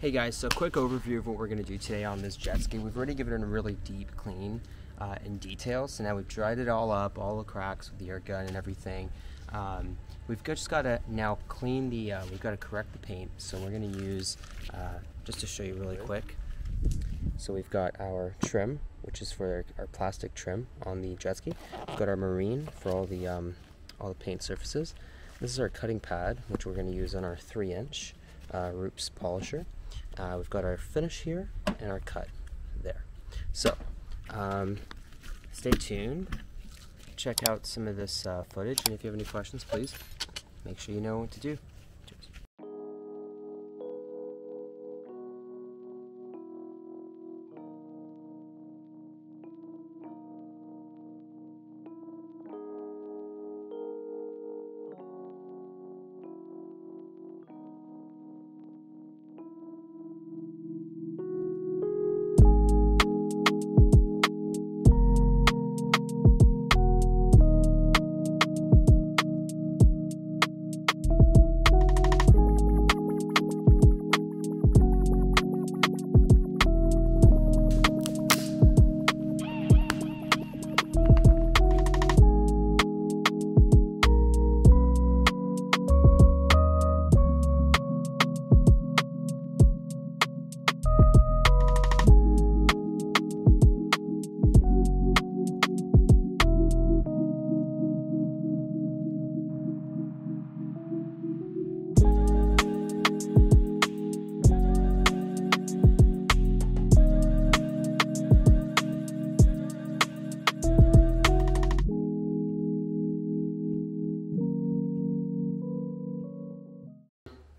Hey guys, so quick overview of what we're going to do today on this jet ski. We've already given it a really deep clean uh, in detail, so now we've dried it all up, all the cracks with the air gun and everything. Um, we've just got to now clean the, uh, we've got to correct the paint, so we're going to use, uh, just to show you really quick. So we've got our trim, which is for our plastic trim on the jet ski. We've got our marine for all the, um, all the paint surfaces. This is our cutting pad, which we're going to use on our 3 inch uh, Rupes polisher. Uh, we've got our finish here and our cut there. So, um, stay tuned. Check out some of this uh, footage, and if you have any questions, please make sure you know what to do.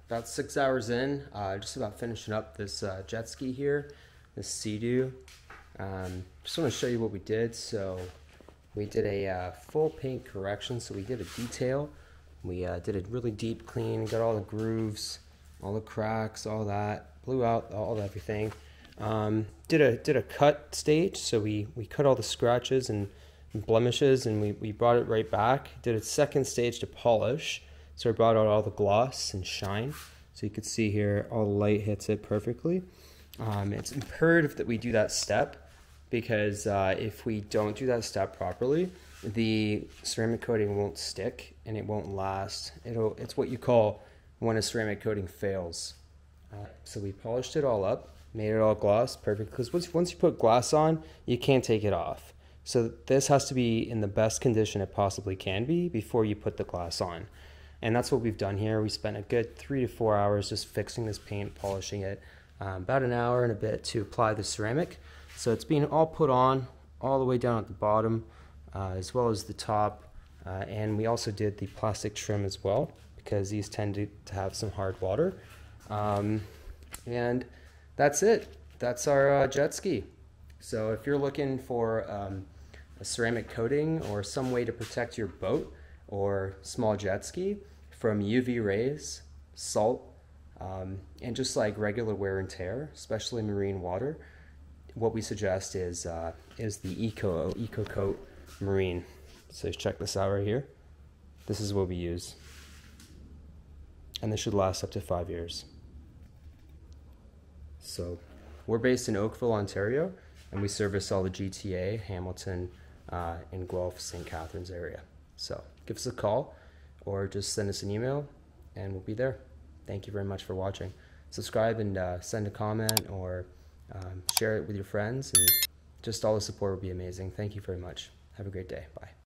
About six hours in, uh, just about finishing up this uh, jet ski here, this Sea-Doo. Um, just want to show you what we did. So we did a uh, full paint correction. So we did a detail. We uh, did a really deep clean, got all the grooves, all the cracks, all that, blew out all everything. Um, did a did a cut stage. So we we cut all the scratches and blemishes, and we we brought it right back. Did a second stage to polish. So I brought out all the gloss and shine. So you can see here, all the light hits it perfectly. Um, it's imperative that we do that step because uh, if we don't do that step properly, the ceramic coating won't stick and it won't last. It'll, it's what you call when a ceramic coating fails. Uh, so we polished it all up, made it all gloss, perfect. Because once, once you put glass on, you can't take it off. So this has to be in the best condition it possibly can be before you put the glass on. And that's what we've done here. We spent a good three to four hours just fixing this paint, polishing it, um, about an hour and a bit to apply the ceramic. So it's being all put on all the way down at the bottom, uh, as well as the top. Uh, and we also did the plastic trim as well, because these tend to, to have some hard water. Um, and that's it. That's our uh, jet ski. So if you're looking for um, a ceramic coating or some way to protect your boat, or small jet ski from UV rays, salt, um, and just like regular wear and tear, especially marine water, what we suggest is uh, is the Eco Ecocoat Marine. So check this out right here. This is what we use, and this should last up to five years. So we're based in Oakville, Ontario, and we service all the GTA, Hamilton, uh, and Guelph, St. Catharines area. So give us a call or just send us an email and we'll be there. Thank you very much for watching. Subscribe and uh, send a comment or um, share it with your friends and just all the support would be amazing. Thank you very much. Have a great day. Bye.